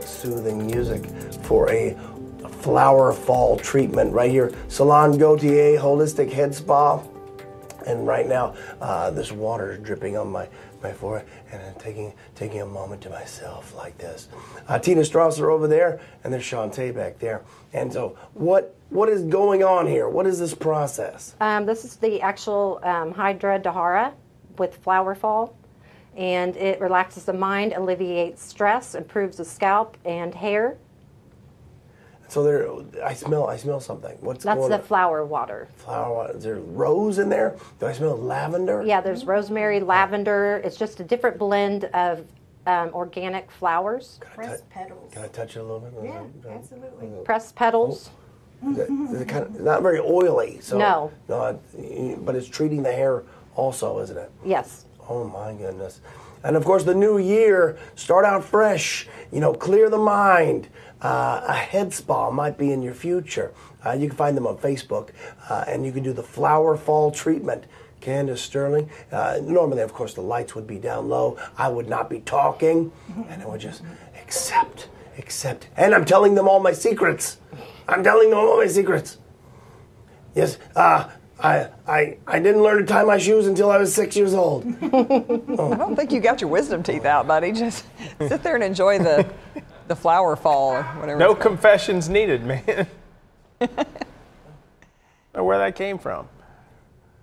soothing music for a flower fall treatment right here. Salon Gautier Holistic Head Spa. And right now, uh, this water is dripping on my, my forehead, and I'm taking taking a moment to myself like this. Uh, Tina Strasser over there, and there's Shantae back there. And so, what what is going on here? What is this process? Um, this is the actual um, Hydra Dahara with flower fall, and it relaxes the mind, alleviates stress, improves the scalp and hair. So there, I smell I smell something. What's That's going the on? flower water. flower? Water. Is there rose in there? Do I smell lavender? Yeah, there's mm-hmm. rosemary, lavender. It's just a different blend of um, organic flowers, Pressed petals. Can I touch it a little bit? Yeah, uh, absolutely. Uh, pressed petals. Oh, is it, is it kind of not very oily? So No. no, but it's treating the hair also, isn't it? Yes. Oh my goodness. And of course, the new year, start out fresh, you know, clear the mind. Uh, a head spa might be in your future. Uh, you can find them on Facebook, uh, and you can do the flower fall treatment. Candace Sterling. Uh, normally, of course, the lights would be down low. I would not be talking, and I would just accept, accept. And I'm telling them all my secrets. I'm telling them all my secrets. Yes, uh, I, I, I didn't learn to tie my shoes until I was six years old. I don't think you got your wisdom teeth out, buddy. Just sit there and enjoy the the flower fall or whatever. No confessions needed, man. know where that came from.